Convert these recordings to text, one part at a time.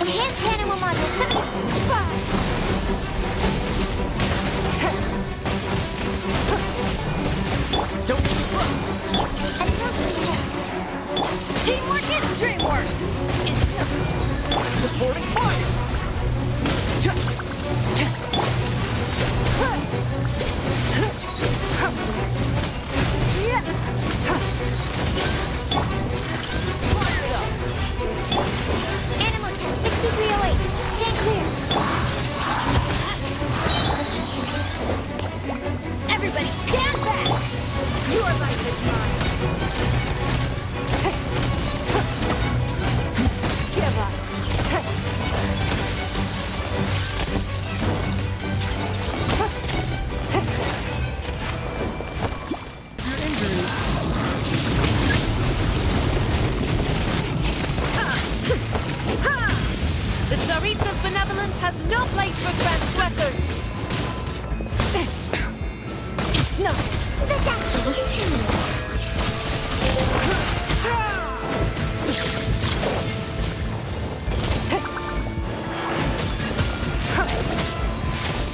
Enhanced module 75. The Tsaritsa's benevolence has no place for transgressors! It's not. The doctor will see you.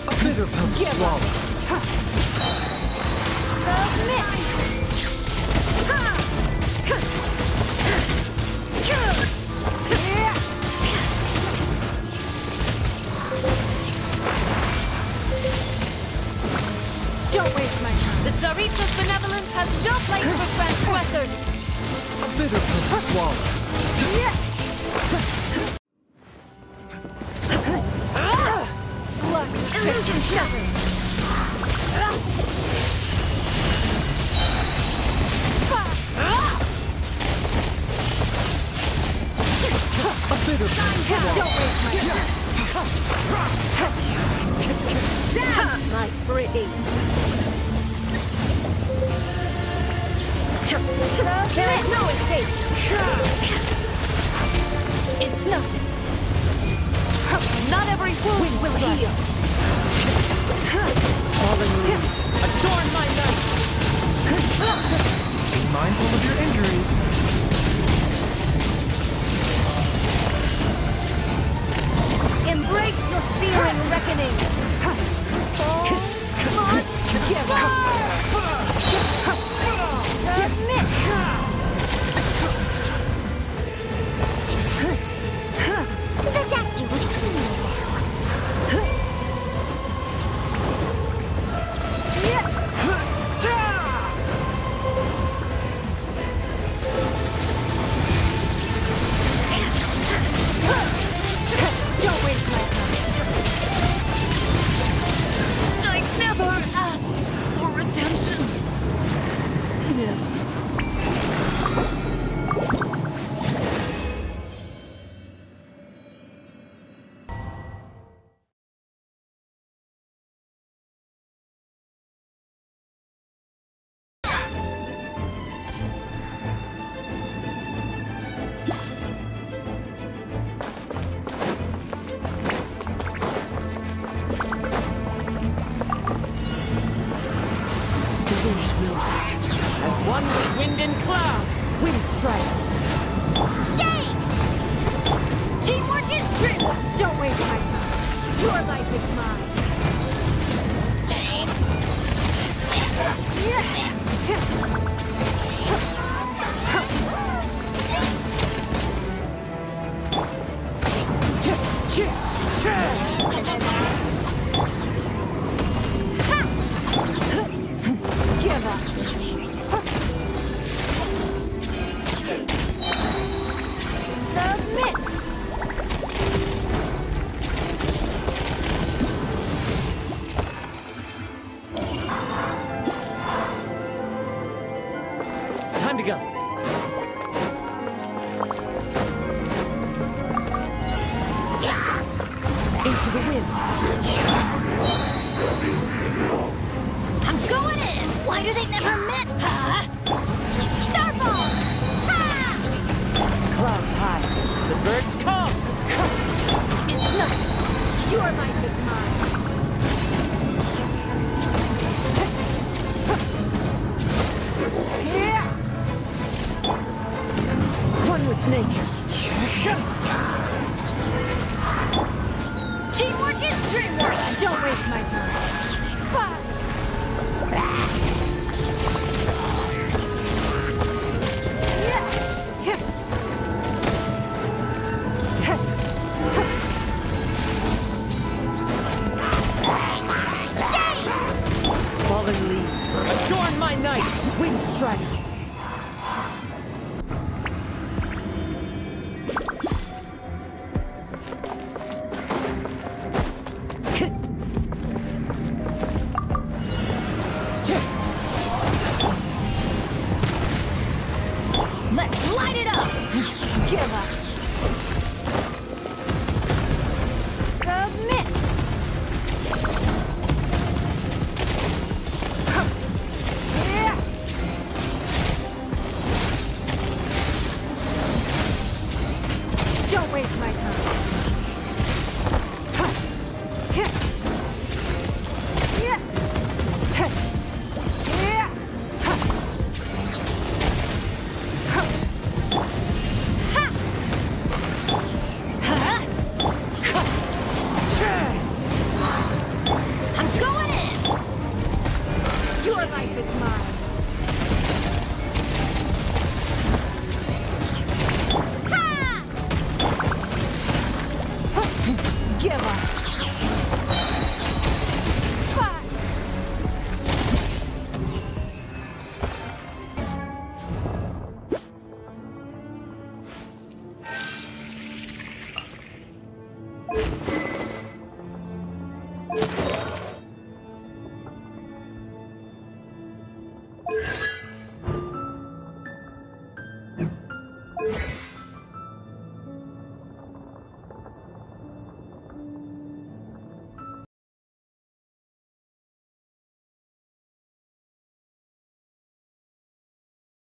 A bitter to swallow. Submit. My time. The Tsaritsa's benevolence has no place for transgressors! A bitter pill to swallow. Blood. Illusion shattered. A bitter pill to swallow. Don't waste my time. Dance, my pretties. There is no escape. It's nothing. Not every wound will heal! Fallen leaves. Adorn my night! Be mindful of your injuries. Embrace your searing reckoning. And cloud, wind strike. Shame! Teamwork is dreamwork. Don't waste my time. Your life is mine. Give to go. Into the wind. I'm going in! Why do they never met, huh? Starball! Ha! Clouds high. The birds come. It's nothing. Your life nature. Teamwork is dreamwork! Don't waste my time. Fine. 片。